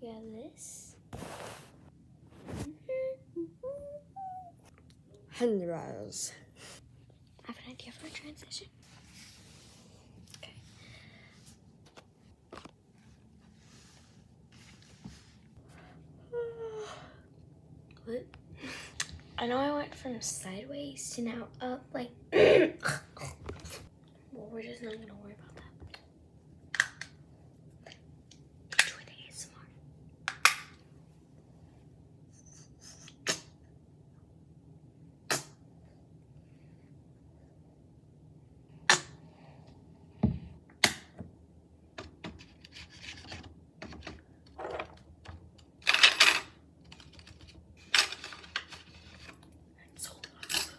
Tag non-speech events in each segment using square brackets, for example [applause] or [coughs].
this. Mm-hmm. Henry's. I have an idea for a transition. Okay. what? [sighs] I know I went from sideways to now up, like. [coughs] well, we're just not gonna worry about that. Enjoy the ASMR. Sold out.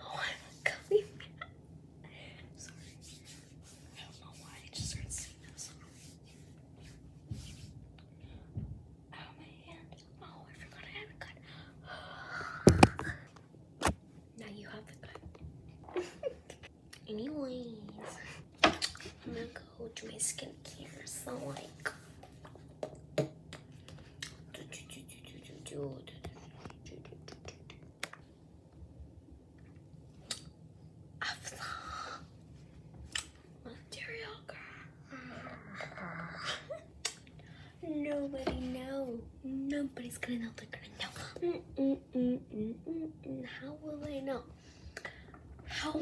Oh, I'm coming. Sorry. I don't know why I just started singing that song. Oh, my hand. Oh, I forgot I had a cut. now you have the cut. Anyways, I'm gonna go to my skincare. So, like, Nobody know. Nobody's gonna know. They're gonna know. Mm, mm, mm. How will they know? How?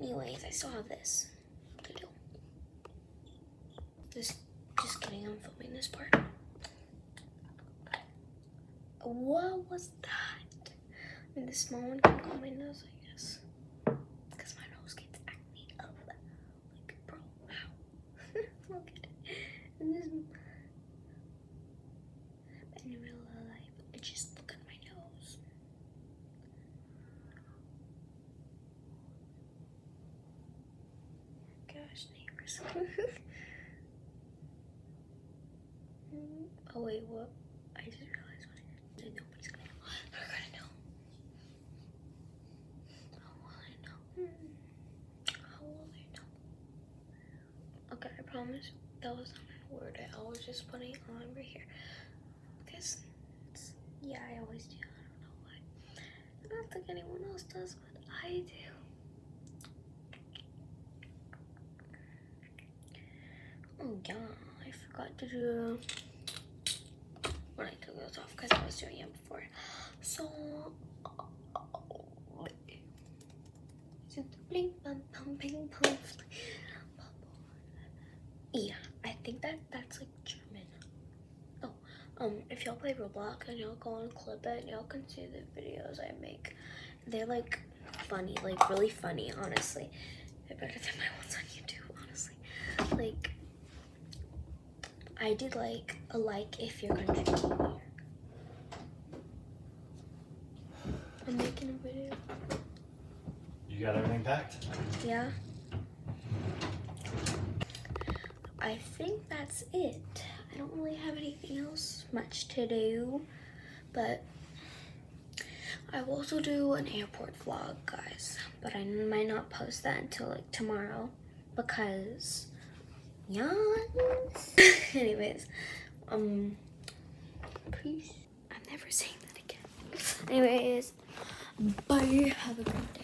Anyways, I still have this to do. This, just kidding. I'm filming this part. What was that? I mean, the small one can go on my nose, I guess. Because my nose gets acne up. Like, bro, wow. Look at it. And this. But in real life, I just look at my nose. [laughs] Oh, wait, what? I just realized what I did. Nobody's gonna know. They're gonna know. How will I know? How will I know? Okay, I promise that was not my word. I was just putting it on over here. Because, yeah, I always do. I don't know why. I don't think anyone else does, but I do. Oh, yeah, I forgot to do when I took those off because I was doing it before. So? Yeah, I think that that's like German. Oh, um, if y'all play Roblox and y'all go on Clip It, y'all can see the videos I make. They're like funny, like really funny, honestly. They're better than my ones on YouTube, honestly. Like, I did like a like if you're country. I'm making a video. You got everything packed? Yeah. I think that's it. I don't really have anything else much to do, but I will also do an airport vlog, guys. But I might not post that until like tomorrow because yes. [laughs] Anyways, um, peace. I'm never saying that again. Anyways, bye. Have a good day.